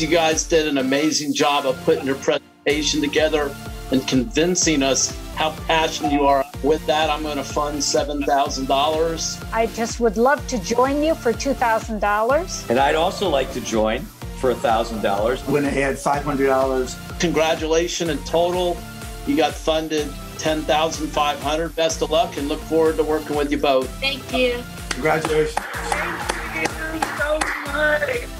You guys did an amazing job of putting your presentation together and convincing us how passionate you are. With that, I'm going to fund $7,000. I just would love to join you for $2,000. And I'd also like to join for $1,000. Went ahead $500. Congratulations in total. You got funded 10500 Best of luck and look forward to working with you both. Thank you. Congratulations. Thank you so much.